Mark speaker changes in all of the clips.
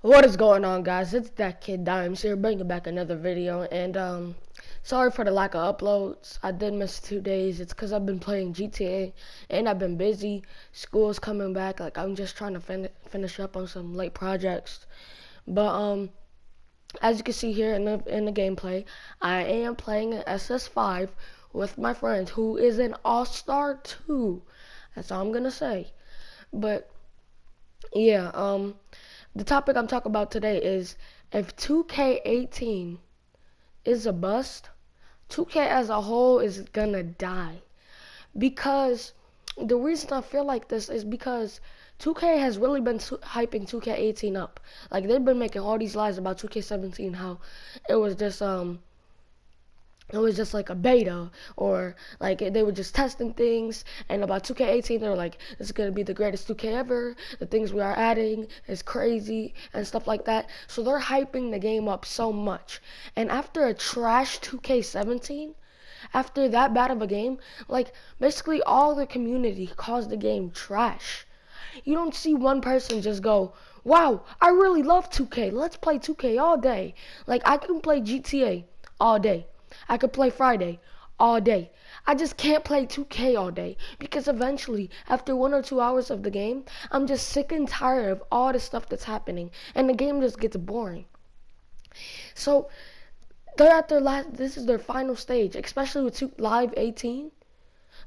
Speaker 1: What is going on guys? It's that kid Dimez here bringing back another video and um sorry for the lack of uploads. I did miss two days. It's cuz I've been playing GTA and I've been busy. School's coming back. Like I'm just trying to fin finish up on some late projects. But um as you can see here in the in the gameplay, I am playing an SS5 with my friend who is an all-star too. That's all I'm going to say. But yeah, um the topic I'm talking about today is if 2K18 is a bust, 2K as a whole is gonna die. Because the reason I feel like this is because 2K has really been hyping 2K18 up. Like they've been making all these lies about 2K17 how it was just um it was just like a beta or like they were just testing things and about 2k18 they were like this is going to be the greatest 2k ever. The things we are adding is crazy and stuff like that. So they're hyping the game up so much. And after a trash 2k17 after that bad of a game like basically all the community calls the game trash. You don't see one person just go wow i really love 2k let's play 2k all day. Like i can play gta all day I could play Friday all day. I just can't play 2K all day because eventually, after one or two hours of the game, I'm just sick and tired of all the stuff that's happening, and the game just gets boring. So they're at their last. This is their final stage, especially with two, Live 18.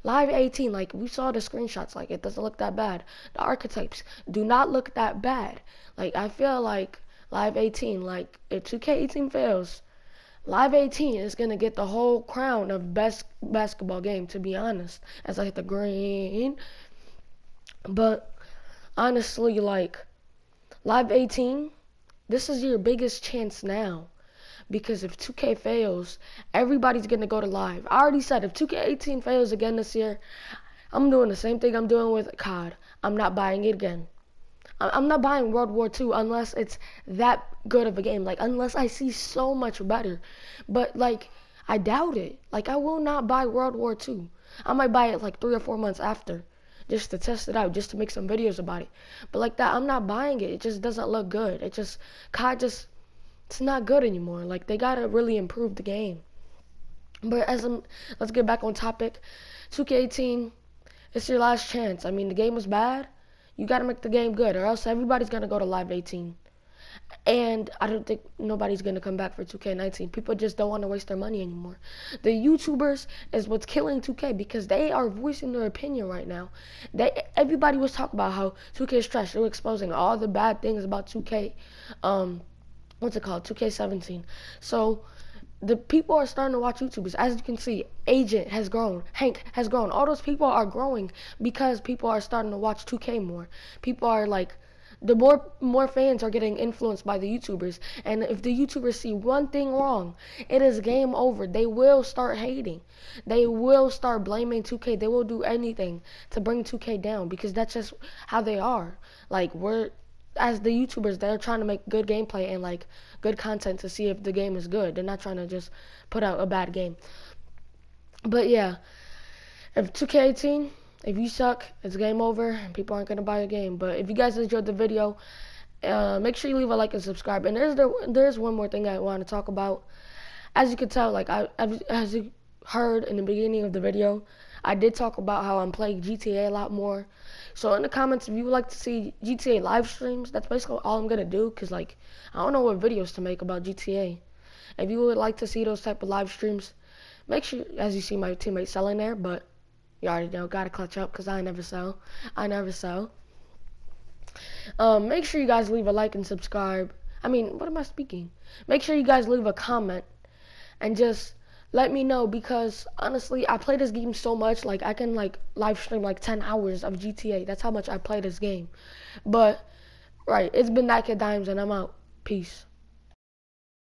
Speaker 1: Live 18, like we saw the screenshots, like it doesn't look that bad. The archetypes do not look that bad. Like I feel like Live 18, like if 2K18 fails, Live 18 is to get the whole crown of best basketball game, to be honest, as I hit the green. But honestly, like, Live 18, this is your biggest chance now. Because if 2K fails, everybody's to go to live. I already said if 2K18 fails again this year, I'm doing the same thing I'm doing with COD. I'm not buying it again. I'm not buying World War II unless it's that good of a game. Like unless I see so much better. But like I doubt it. Like I will not buy World War II. I might buy it like three or four months after. Just to test it out, just to make some videos about it. But like that, I'm not buying it. It just doesn't look good. It just COD just it's not good anymore. Like they gotta really improve the game. But as I'm, let's get back on topic. 2K18, it's your last chance. I mean, the game was bad. You got to make the game good, or else everybody's going to go to Live 18. And I don't think nobody's going to come back for 2K19. People just don't want to waste their money anymore. The YouTubers is what's killing 2K because they are voicing their opinion right now. They Everybody was talking about how 2K is trash. They were exposing all the bad things about 2K. Um, what's it called? 2K17. So the people are starting to watch YouTubers. As you can see, Agent has grown, Hank has grown. All those people are growing because people are starting to watch 2K more. People are like, the more more fans are getting influenced by the YouTubers, and if the YouTubers see one thing wrong, it is game over. They will start hating. They will start blaming 2K. They will do anything to bring 2K down because that's just how they are. Like we're as the YouTubers, they're trying to make good gameplay and like good content to see if the game is good. They're not trying to just put out a bad game. But yeah, if 2K18, if you suck, it's game over and people aren't gonna buy a game. But if you guys enjoyed the video, uh, make sure you leave a like and subscribe. And there's there, there's one more thing I want to talk about. As you can tell, like I as you heard in the beginning of the video, I did talk about how I'm playing GTA a lot more. So in the comments, if you would like to see GTA live streams, that's basically all I'm gonna do. Cause like I don't know what videos to make about GTA. If you would like to see those type of live streams, make sure as you see my teammate selling there. But you already know, gotta clutch up. Cause I never sell. I never sell. Um, make sure you guys leave a like and subscribe. I mean, what am I speaking? Make sure you guys leave a comment and just let me know because honestly I play this game so much like I can like live stream like 10 hours of GTA that's how much I play this game. But right it's been kid Dimez and I'm out. Peace